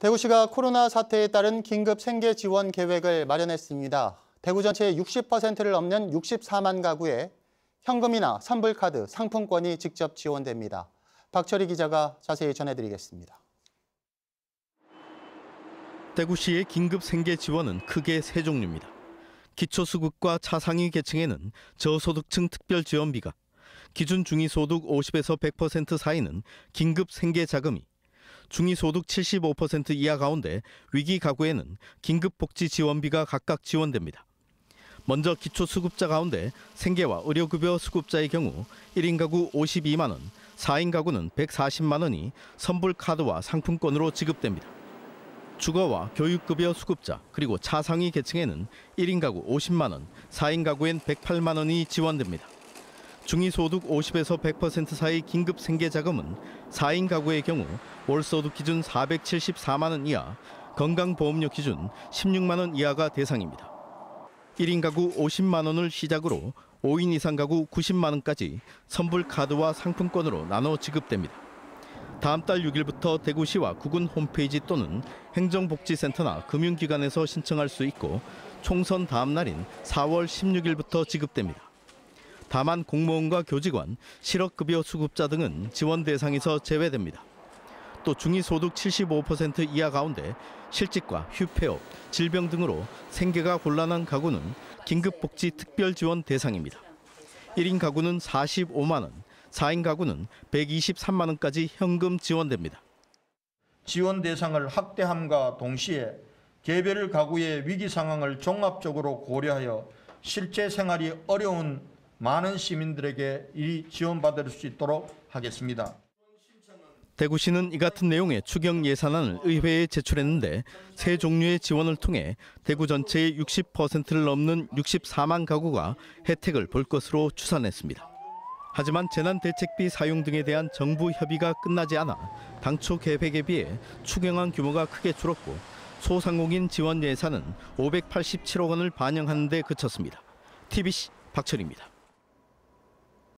대구시가 코로나 사태에 따른 긴급 생계 지원 계획을 마련했습니다. 대구 전체의 60%를 넘는 64만 가구에 현금이나 선불카드, 상품권이 직접 지원됩니다. 박철희 기자가 자세히 전해드리겠습니다. 대구시의 긴급 생계 지원은 크게 세 종류입니다. 기초수급과 차상위 계층에는 저소득층 특별지원비가, 기준 중위소득 50에서 100% 사이는 긴급 생계 자금이, 중위소득 75% 이하 가운데 위기 가구에는 긴급 복지 지원비가 각각 지원됩니다. 먼저 기초수급자 가운데 생계와 의료급여 수급자의 경우 1인 가구 52만 원, 4인 가구는 140만 원이 선불 카드와 상품권으로 지급됩니다. 주거와 교육급여 수급자 그리고 차상위 계층에는 1인 가구 50만 원, 4인 가구엔 108만 원이 지원됩니다. 중위소득 50에서 100% 사이 긴급 생계자금은 4인 가구의 경우 월 소득 기준 474만 원 이하, 건강보험료 기준 16만 원 이하가 대상입니다. 1인 가구 50만 원을 시작으로 5인 이상 가구 90만 원까지 선불 카드와 상품권으로 나눠 지급됩니다. 다음 달 6일부터 대구시와 구군 홈페이지 또는 행정복지센터나 금융기관에서 신청할 수 있고 총선 다음 날인 4월 16일부터 지급됩니다. 다만 공무원과 교직원, 실업급여 수급자 등은 지원 대상에서 제외됩니다. 또 중위소득 75% 이하 가운데 실직과 휴폐업, 질병 등으로 생계가 곤란한 가구는 긴급복지 특별지원 대상입니다. 1인 가구는 45만 원, 4인 가구는 123만 원까지 현금 지원됩니다. 지원 대상을 확대함과 동시에 개별 가구의 위기 상황을 종합적으로 고려하여 실제 생활이 어려운 많은 시민들에게 이 지원받을 수 있도록 하겠습니다. 대구시는 이 같은 내용의 추경 예산안을 의회에 제출했는데 세 종류의 지원을 통해 대구 전체의 60%를 넘는 64만 가구가 혜택을 볼 것으로 추산했습니다. 하지만 재난대책비 사용 등에 대한 정부 협의가 끝나지 않아 당초 계획에 비해 추경안 규모가 크게 줄었고 소상공인 지원 예산은 587억 원을 반영하는 데 그쳤습니다. TBC 박철입니다.